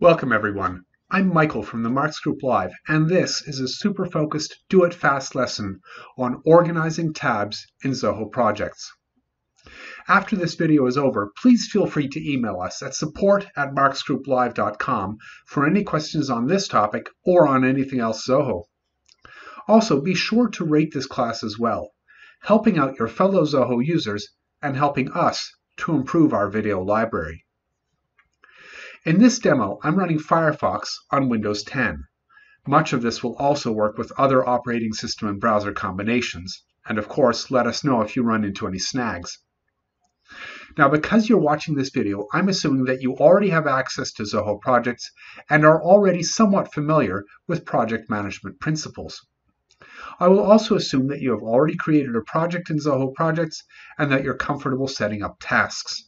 Welcome everyone. I'm Michael from the Marks Group Live, and this is a super focused Do It Fast lesson on organizing tabs in Zoho projects. After this video is over, please feel free to email us at support at marksgrouplive.com for any questions on this topic or on anything else Zoho. Also, be sure to rate this class as well, helping out your fellow Zoho users and helping us to improve our video library. In this demo, I'm running Firefox on Windows 10. Much of this will also work with other operating system and browser combinations. And of course, let us know if you run into any snags. Now, because you're watching this video, I'm assuming that you already have access to Zoho projects and are already somewhat familiar with project management principles. I will also assume that you have already created a project in Zoho Projects and that you're comfortable setting up tasks.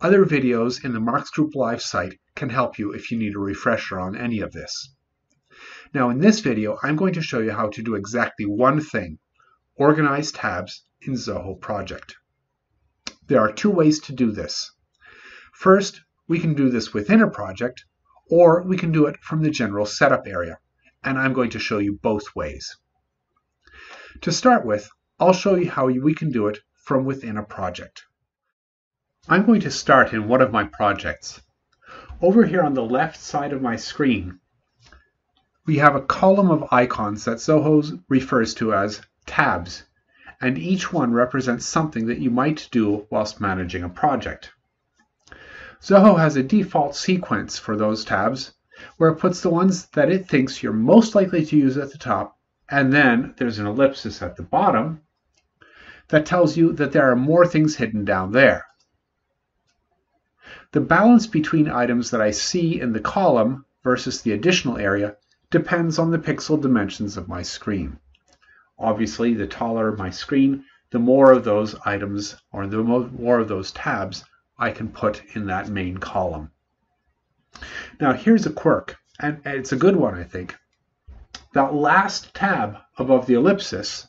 Other videos in the Marks Group Live site can help you if you need a refresher on any of this. Now in this video, I'm going to show you how to do exactly one thing, organize tabs in Zoho Project. There are two ways to do this. First, we can do this within a project, or we can do it from the general setup area, and I'm going to show you both ways. To start with, I'll show you how we can do it from within a project. I'm going to start in one of my projects. Over here on the left side of my screen, we have a column of icons that Zoho refers to as tabs, and each one represents something that you might do whilst managing a project. Zoho has a default sequence for those tabs, where it puts the ones that it thinks you're most likely to use at the top, and then there's an ellipsis at the bottom that tells you that there are more things hidden down there. The balance between items that I see in the column versus the additional area depends on the pixel dimensions of my screen. Obviously, the taller my screen, the more of those items or the more of those tabs I can put in that main column. Now here's a quirk, and it's a good one, I think. That last tab above the ellipsis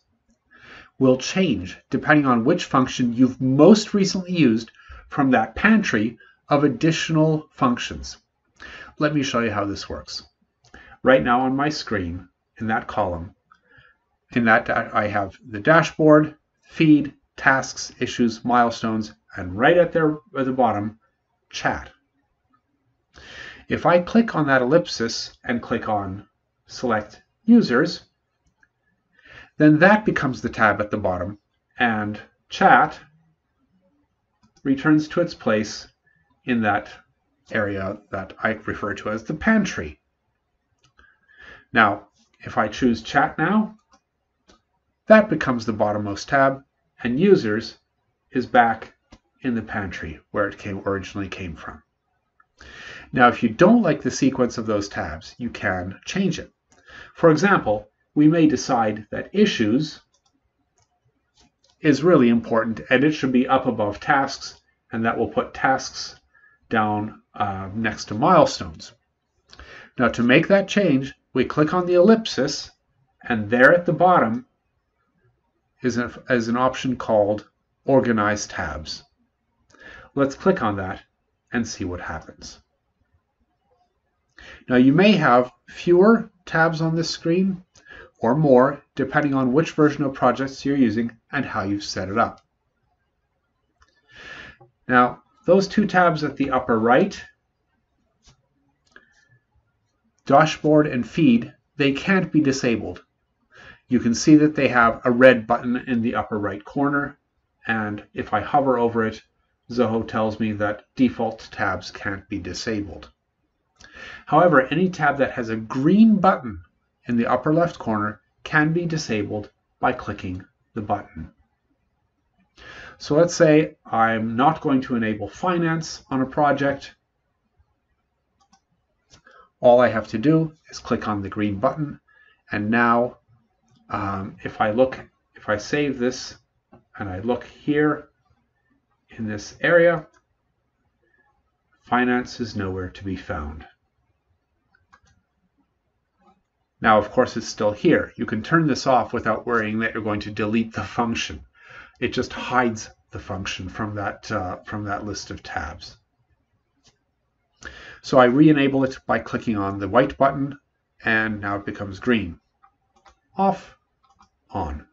will change depending on which function you've most recently used from that pantry of additional functions. Let me show you how this works. Right now on my screen, in that column, in that I have the dashboard, feed, tasks, issues, milestones, and right at, there, at the bottom, chat. If I click on that ellipsis and click on select users, then that becomes the tab at the bottom and chat returns to its place in that area that I refer to as the pantry. Now, if I choose chat now, that becomes the bottommost tab and users is back in the pantry where it came originally came from. Now, if you don't like the sequence of those tabs, you can change it. For example, we may decide that issues is really important and it should be up above tasks and that will put tasks down uh, next to milestones. Now to make that change, we click on the ellipsis, and there at the bottom is, is an option called Organize Tabs. Let's click on that and see what happens. Now you may have fewer tabs on this screen or more depending on which version of projects you're using and how you've set it up. Now those two tabs at the upper right, dashboard and feed, they can't be disabled. You can see that they have a red button in the upper right corner, and if I hover over it, Zoho tells me that default tabs can't be disabled. However, any tab that has a green button in the upper left corner can be disabled by clicking the button. So let's say I'm not going to enable finance on a project. All I have to do is click on the green button. And now um, if I look, if I save this and I look here in this area, finance is nowhere to be found. Now, of course, it's still here. You can turn this off without worrying that you're going to delete the function it just hides the function from that, uh, from that list of tabs. So I re-enable it by clicking on the white button and now it becomes green. Off, on.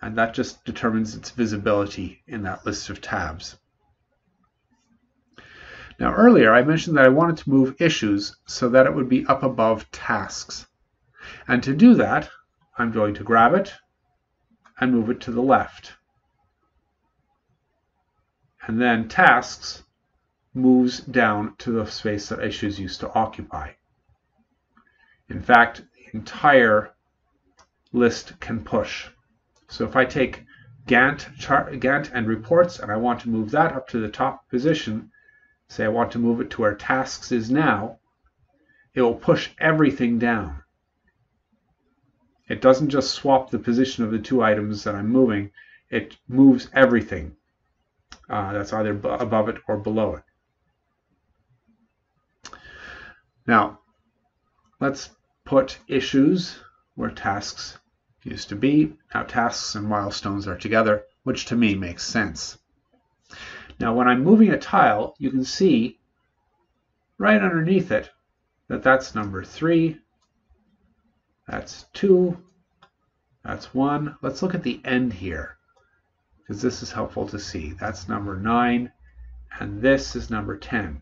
And that just determines its visibility in that list of tabs. Now earlier I mentioned that I wanted to move issues so that it would be up above tasks. And to do that, I'm going to grab it and move it to the left. And then tasks moves down to the space that issues used to occupy. In fact, the entire list can push. So if I take Gantt, chart, Gantt and reports and I want to move that up to the top position, say I want to move it to where tasks is now, it will push everything down. It doesn't just swap the position of the two items that I'm moving, it moves everything uh, that's either above it or below it. Now, let's put issues where tasks used to be. Now tasks and milestones are together, which to me makes sense. Now when I'm moving a tile, you can see right underneath it that that's number three, that's two, that's one. Let's look at the end here because this is helpful to see. That's number nine and this is number 10.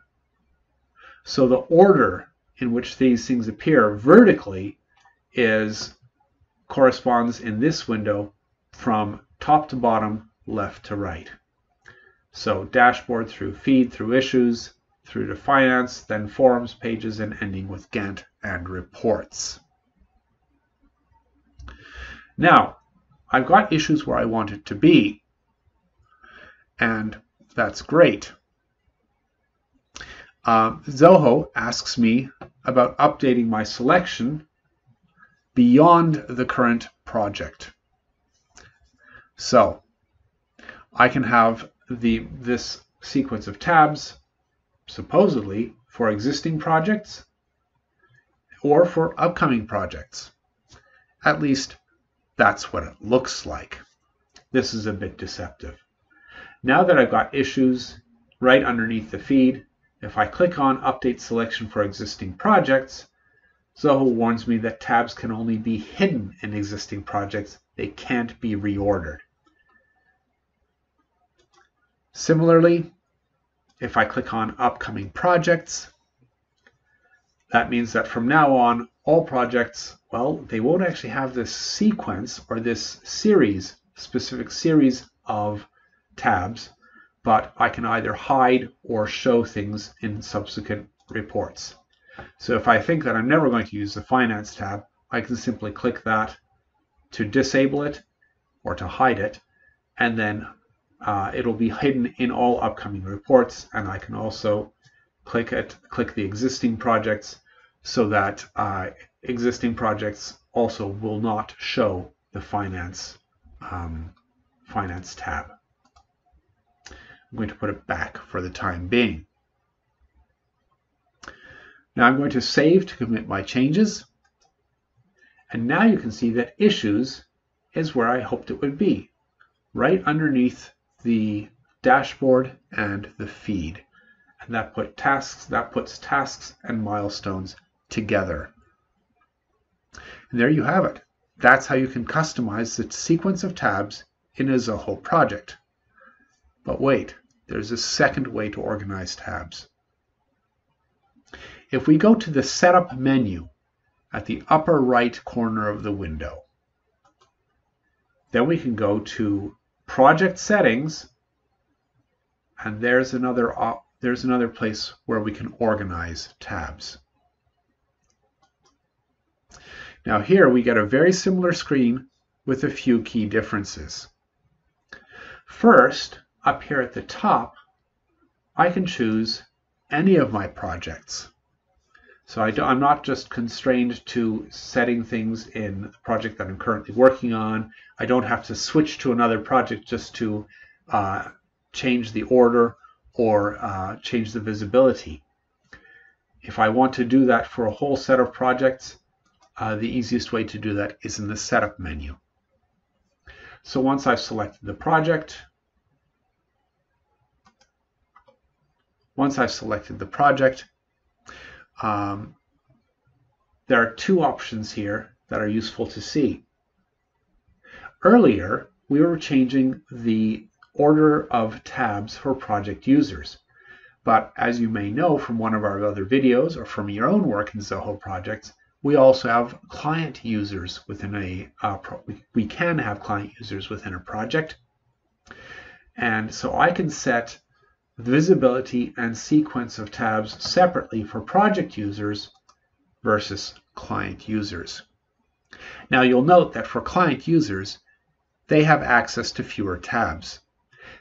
So the order in which these things appear vertically is corresponds in this window from top to bottom, left to right. So dashboard through feed, through issues, through to finance, then forums, pages, and ending with Gantt and reports. Now, I've got issues where I want it to be, and that's great. Uh, Zoho asks me about updating my selection beyond the current project. So I can have the this sequence of tabs supposedly for existing projects or for upcoming projects. At least that's what it looks like. This is a bit deceptive. Now that I've got issues right underneath the feed, if I click on Update Selection for Existing Projects, Zoho warns me that tabs can only be hidden in existing projects. They can't be reordered. Similarly, if I click on Upcoming Projects, that means that from now on, all projects, well, they won't actually have this sequence or this series, specific series of tabs but I can either hide or show things in subsequent reports. So if I think that I'm never going to use the Finance tab, I can simply click that to disable it or to hide it, and then uh, it'll be hidden in all upcoming reports, and I can also click it, click the existing projects so that uh, existing projects also will not show the Finance, um, finance tab. I'm going to put it back for the time being. Now I'm going to save to commit my changes. And now you can see that issues is where I hoped it would be, right underneath the dashboard and the feed. And that put tasks, that puts tasks and milestones together. And there you have it. That's how you can customize the sequence of tabs in a Zoho project. But wait, there's a second way to organize tabs. If we go to the Setup menu at the upper right corner of the window, then we can go to Project Settings, and there's another, there's another place where we can organize tabs. Now here we get a very similar screen with a few key differences. First, up here at the top, I can choose any of my projects. So I am not just constrained to setting things in the project that I'm currently working on. I don't have to switch to another project just to uh, change the order or uh, change the visibility. If I want to do that for a whole set of projects, uh, the easiest way to do that is in the Setup menu. So once I've selected the project, Once I've selected the project, um, there are two options here that are useful to see. Earlier, we were changing the order of tabs for project users. But as you may know from one of our other videos or from your own work in Zoho projects, we also have client users within a, uh, we can have client users within a project. And so I can set visibility and sequence of tabs separately for project users versus client users. Now you'll note that for client users, they have access to fewer tabs.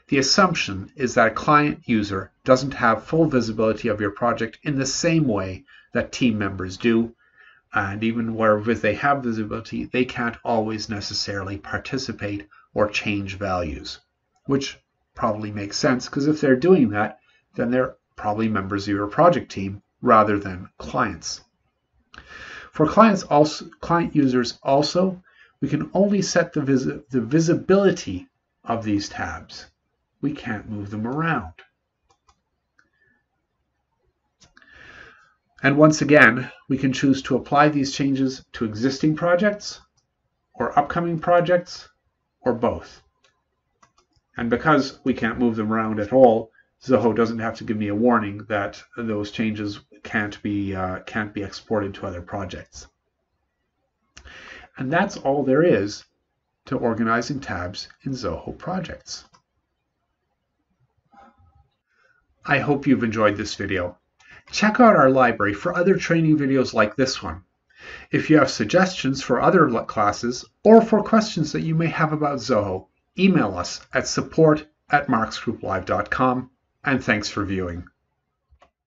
The assumption is that a client user doesn't have full visibility of your project in the same way that team members do, and even where they have visibility, they can't always necessarily participate or change values, which probably makes sense because if they're doing that, then they're probably members of your project team rather than clients. For clients also, client users also, we can only set the, visi the visibility of these tabs. We can't move them around. And once again, we can choose to apply these changes to existing projects or upcoming projects or both. And because we can't move them around at all, Zoho doesn't have to give me a warning that those changes can't be, uh, can't be exported to other projects. And that's all there is to organizing tabs in Zoho projects. I hope you've enjoyed this video. Check out our library for other training videos like this one. If you have suggestions for other classes or for questions that you may have about Zoho, email us at support at marksgrouplive.com and thanks for viewing.